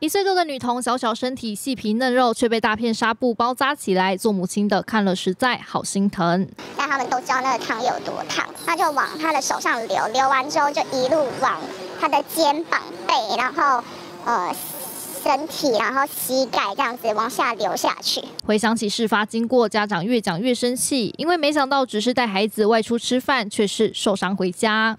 一岁多的女童，小小身体细皮嫩肉，却被大片纱布包扎起来。做母亲的看了实在好心疼。但他们都知道那个汤有多烫，那就往她的手上流，流完之后就一路往她的肩膀、背，然后呃。身体，然后膝盖这样子往下流下去。回想起事发经过，家长越讲越生气，因为没想到只是带孩子外出吃饭，却是受伤回家。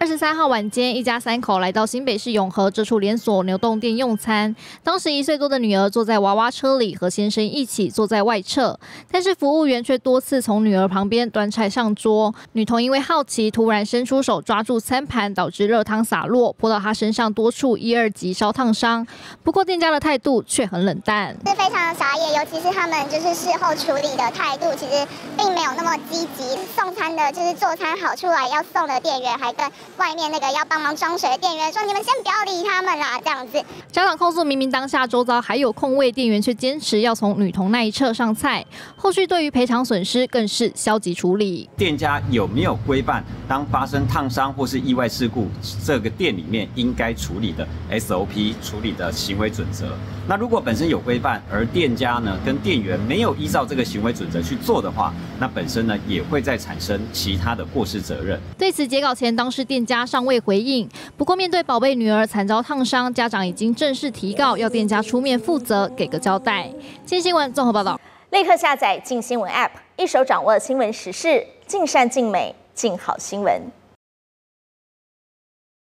二十三号晚间，一家三口来到新北市永和这处连锁牛洞店用餐。当时一岁多的女儿坐在娃娃车里，和先生一起坐在外侧，但是服务员却多次从女儿旁边端菜上桌。女童因为好奇，突然伸出手抓住餐盘，导致热汤洒落，泼到她身上多处一二级烧烫伤。不过店家的态度却很冷淡，是非常的傻眼，尤其是他们就是事后处理的态度，其实并没有那么积极。送餐的就是做餐好出来要的店员，还跟外面那个要帮忙装水的店员说：“你们先不要理他们啦。”这样子。家长控诉，明明当下周遭还有空位，店员却坚持要从女童那一侧上菜。后续对于赔偿损失更是消极处理。店家有没有规范？当发生烫伤或是意外事故，这个店里面应该处理的 SOP 处理的行为准则。那如果本身有规范，而店家呢跟店员没有依照这个行为准则去做的话，那本身呢也会再产生其他的过失责任。对此截稿前，当事店家尚未回应。不过面对宝贝女儿惨遭烫伤，家长已经正式提告，要店家出面负责，给个交代。新新闻综合报道，立刻下载静新闻 App，一手掌握新闻时事，尽善尽美。静好新闻。